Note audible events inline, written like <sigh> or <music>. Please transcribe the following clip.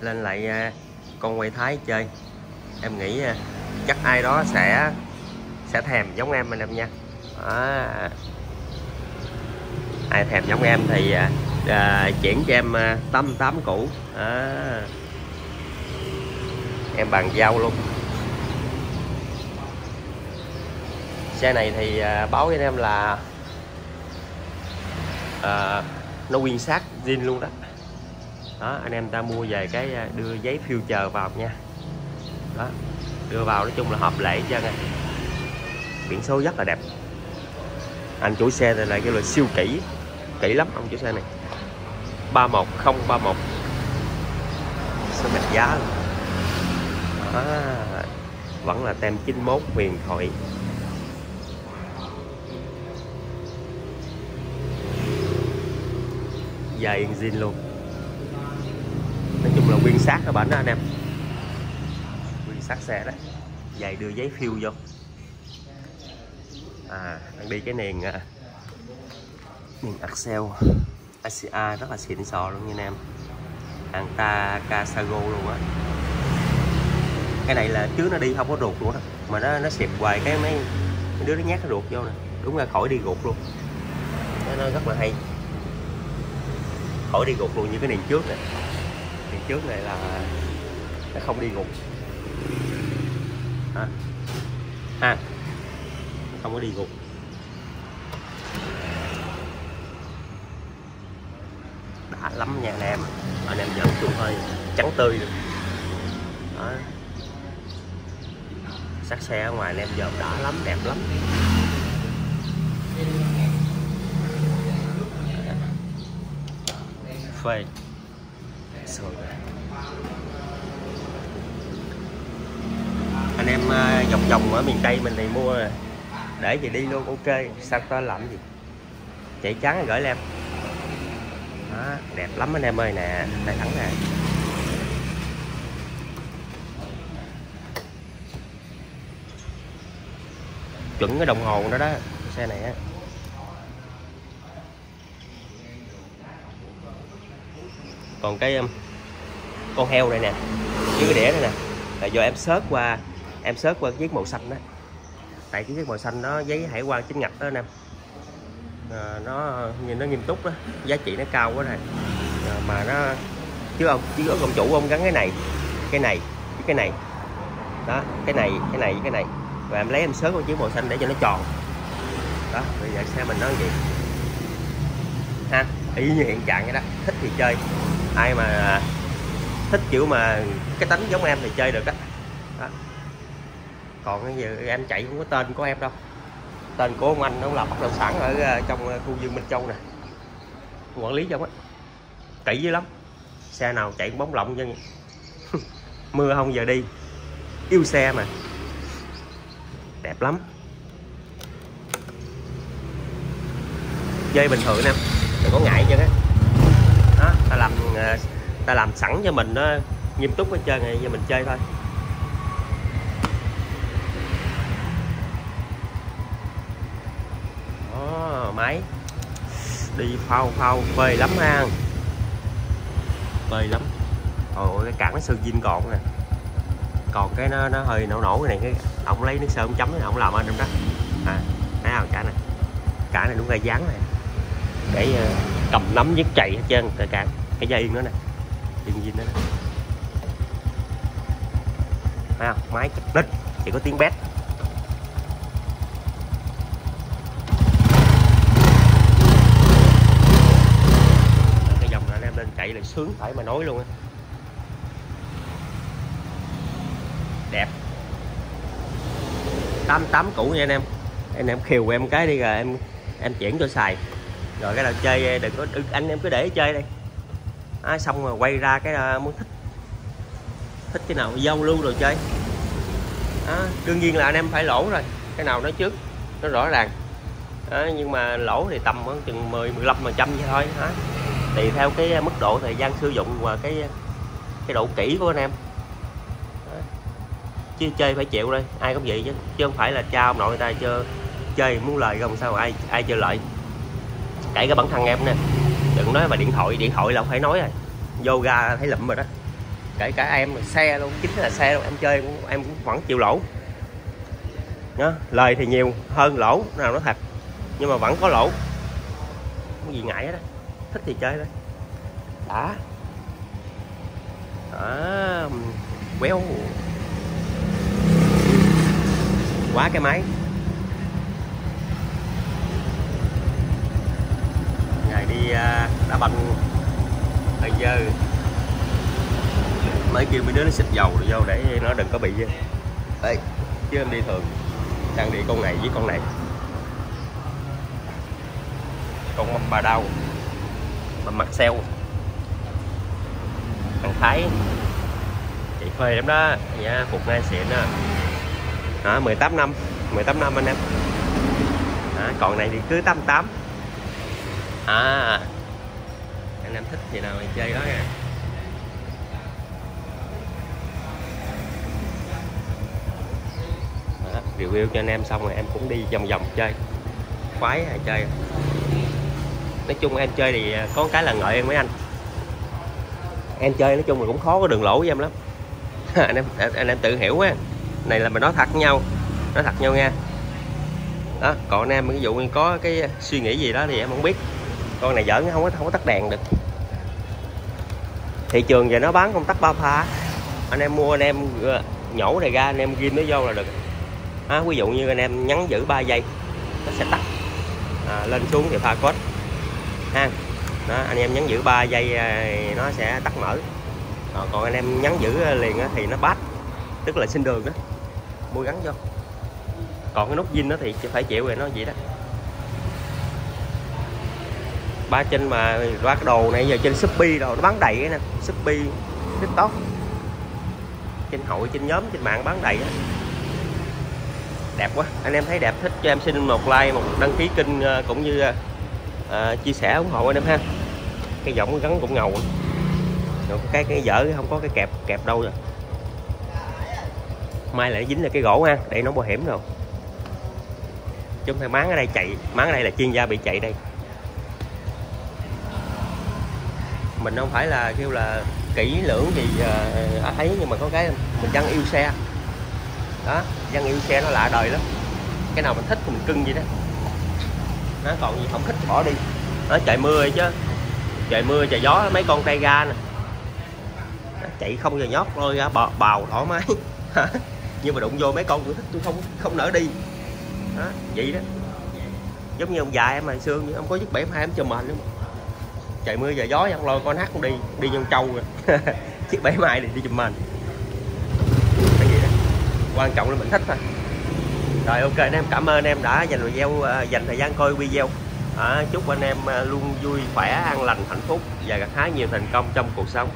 lên lại à, con quay thái chơi. Em nghĩ à, chắc ai đó sẽ sẽ thèm giống em anh em nha. À, ai thèm giống em thì à, à chuyển cho em à, tám tám cũ. À, em bàn giao luôn. Xe này thì à, báo với anh em là à, nó nguyên xác zin luôn đó đó anh em ta mua về cái à, đưa giấy future vào nha. Đó đưa vào nói chung là hợp lệ cho nha. Biển số rất là đẹp. Anh chủ xe này là cái loại siêu kỹ kỹ lắm ông chủ xe này. 31031 số mạch giá luôn. À, vẫn là tem 91 huyền thoại. Dài engine luôn. Ờ, nguyên xác các bạn đó anh em. Nguyên xác xe đó dài đưa giấy phiêu vô. À đang đi cái nền à, nền Axel. ACA rất là xịn sò luôn nha anh em. Hàng ta Casago luôn á. Cái này là trước nó đi không có ruột luôn đó mà nó nó xịp hoài cái mấy, mấy đứa nó nhát cái ruột vô nè. Đúng là khỏi đi ruột luôn. Nó, nó rất là hay. Khỏi đi ruột luôn như cái nền trước này thì trước này là nó không đi gục ha ha? Không có đi gục đã lắm nha anh em. Anh em dẫn chuột hơi trắng tươi luôn đó. Sắc xe ở ngoài anh em dòm đã lắm, đẹp lắm. Phê. Rồi. anh em à, vòng vòng ở miền tây mình thì mua để về đi luôn ok. Sao ta làm gì? Chạy trắng gửi em đó, đẹp lắm anh em ơi nè tay thắng nè. Chuẩn cái đồng hồ đó đó xe này á. Còn cái um, con heo này nè dưới cái đĩa này nè. Là do em sớt qua em sớt qua cái chiếc màu xanh đó. Tại cái chiếc màu xanh đó giấy hải quan chính ngạch đó anh em. À, nó nhìn nó nghiêm túc đó giá trị nó cao quá này. À, mà nó chứ ông chứ có công chủ ông gắn cái này cái này với cái này. Đó cái này cái này cái này. Và em lấy em sớt con chiếc màu xanh để cho nó tròn. Đó bây giờ xe mình nó gì ha y như hiện trạng vậy đó thích thì chơi. Ai mà thích kiểu mà cái tính giống em thì chơi được đó, đó. còn bây giờ em chạy không có tên của em đâu. Tên của ông anh nó là bất động sản ở ờ, trong ờ, khu Dương Minh Châu nè. Quản lý trong á. Kỹ dữ lắm. Xe nào chạy bóng lộng nhưng <laughs> mưa không giờ đi. Yêu xe mà. Đẹp lắm. Chơi bình thường em đừng có ngại chứ. Á đó ta làm ờ, ta làm sẵn cho mình nó nghiêm túc hết trơn này giờ mình chơi thôi. Đó máy. Đi phao phao phê lắm ha. Phê lắm. Ôi cái cản nó sơn zin còn nè. Còn cái nó nó hơi nổ nổ cái này cái ông lấy nước sơn chấm nó ông làm anh trong đó. À thấy không? Cả này. Cả này đúng là dán này. Để uh, cầm nắm với chạy hết trơn cả cả cái dây nữa nè yên zin đó nè thấy không? Máy chật đít chỉ có tiếng bét. Cái dòng này anh em lên chạy là sướng phải mà nói luôn á. Đẹp. Tám tám cũ nha anh em. Anh em khiều em cái đi rồi em em chuyển cho xài. Rồi cái nào chơi đừng có đừng, anh em cứ để chơi đây à, xong rồi quay ra cái à, muốn thích. Thích cái nào? Giao lưu rồi chơi. À, đương nhiên là anh em phải lỗ rồi. Cái nào nói trước nó rõ ràng. À, nhưng mà lỗ thì tầm khoảng chừng 10 15 phần trăm thôi hả tùy theo cái à, mức độ thời gian sử dụng và cái à, cái độ kỹ của anh em. À, chứ chơi phải chịu đây ai cũng vậy chứ. Chứ không phải là cha ông nội người ta chơi chơi muốn lời không sao ai ai chơi lợi. Kể cả bản thân em nè đừng nói mà điện thoại điện thoại là không phải nói rồi. Vô ga thấy lụm rồi đó. Kể cả em xe luôn, chính là xe luôn, em chơi cũng, em cũng vẫn chịu lỗ. Đó lời thì nhiều hơn lỗ, nào nó thật. Nhưng mà vẫn có lỗ. Không gì ngại hết á. Thích thì chơi thôi. Đã. Đó quéo. Quá cái máy. Đi à, đá banh. Bây giờ mấy kêu mấy đứa nó xịt dầu rồi vô để nó đừng có bị đây chứ em đi thường đang đi con này với con này. Con bà đau mà mặt xeo. Thằng Thái chị phê lắm đó. Dạ phục ngay xịn đó à, 18 năm 18 năm anh em. À, còn này thì cứ 88 à. Anh em thích gì nào thì chơi đó nha. Đó, review cho anh em xong rồi em cũng đi vòng vòng chơi. Khoái hay chơi? Nói chung em chơi thì à, có cái là ngợi em mấy anh. Em chơi nói chung là cũng khó có đường lỗ với em lắm. <laughs> Anh em anh em tự hiểu quá này là mình nói thật với nhau nói thật nhau nha. Đó còn anh em ví dụ như có cái suy nghĩ gì đó thì em không biết con này giỡn không có không có tắt đèn được. Thị trường giờ nó bán không tắt ba pha. Anh em mua anh em ờ, nhổ này ra anh em ghim nó vô là được. À, ví dụ như anh em nhắn giữ 3 giây nó sẽ tắt. À, lên xuống thì pha cốt ha? Đó, anh em nhắn giữ 3 giây à, nó sẽ tắt mở. À, còn anh em nhắn giữ ờ, liền thì nó bát tức là xin đường đó. Mua gắn vô. Còn cái nút zin nó thì phải chịu rồi nó vậy đó ba trên mà ra cái đồ này giờ trên shopee rồi nó bán đầy cái nè. Shopee tiktok. Trên hội trên nhóm trên mạng bán đầy á đẹp quá. Anh em thấy đẹp thích cho em xin một like một đăng ký kênh ờ, cũng như uh, chia sẻ ủng hộ anh em ha. Cái giọng gắn cũng ngầu. Rồi cái cái dở không có cái kẹp kẹp đâu rồi. Mai lại dính là cái gỗ ha để nó bảo hiểm rồi. Chúng phải máng ở đây chạy máng ở đây là chuyên gia bị chạy đây. Mình không phải là kêu là kỹ lưỡng gì à, ấy nhưng mà có cái mình dân yêu xe. Đó dân yêu xe nó lạ đời lắm. Cái nào mình thích thì mình cưng gì đó. Nó còn gì không thích bỏ đi. Nó chạy mưa chứ. Trời mưa trời gió mấy con tay ga nè. Chạy không giờ nhót thôi ra bò, bào thoải mái. <laughs> Nhưng mà đụng vô mấy con tôi thích tôi không không nỡ đi. Đó, vậy đó. Giống như ông già em hồi xưa ông có chiếc bảy hai em chờ mệt luôn trời mưa giờ gió ông lôi con hát cũng đi đi nhân trâu rồi <laughs> chiếc bảy mai thì đi chùm đó. Quan trọng là mình thích thôi rồi ok anh em cảm ơn em đã dành video gian à, dành thời gian coi video. À, chúc anh em à, luôn vui khỏe an lành hạnh phúc và gặt hái nhiều thành công trong cuộc sống.